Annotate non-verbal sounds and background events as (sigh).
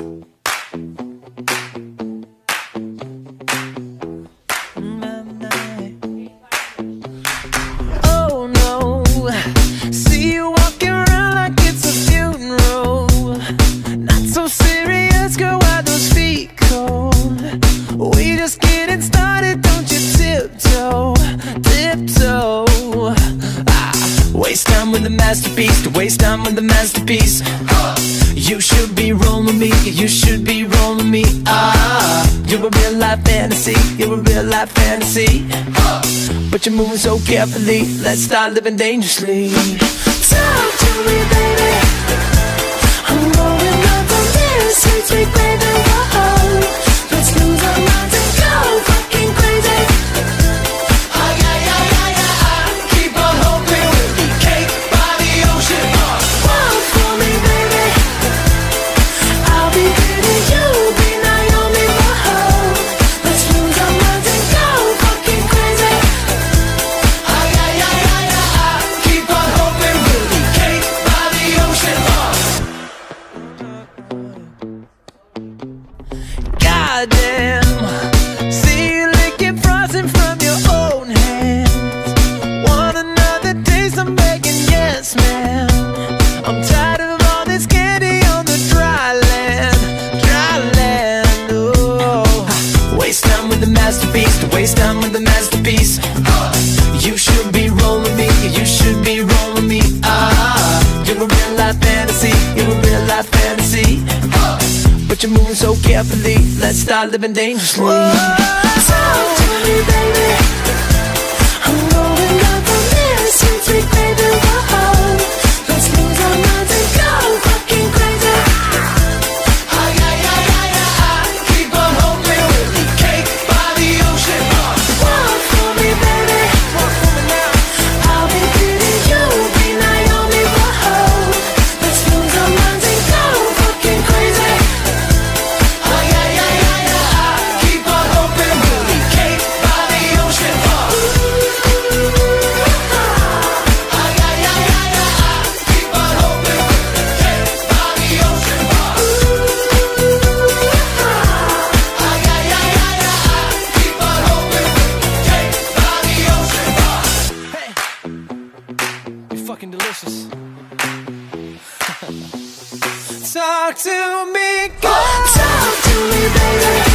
Oh no, see you walking around like it's a funeral. Not so serious, girl, why those feet cold? We just getting started, don't you tiptoe, tiptoe. Ah, waste time with the masterpiece, to waste time with the masterpiece. You should be rolling me, you should be rolling me. Ah, you're a real life fantasy, you're a real life fantasy. But you're moving so carefully, let's start living dangerously. Talk to me, baby. Yes, ma'am. I'm tired of all this candy on the dry land, dry land. Oh, waste time with the masterpiece, waste time with the masterpiece. You should be rolling me, you should be rolling me. Ah, you're a real life fantasy, you're a real life fantasy. But you're moving so carefully, let's start living dangerously. Talk to me, baby. fucking delicious. (laughs) Talk to me, girl. Talk to me, baby.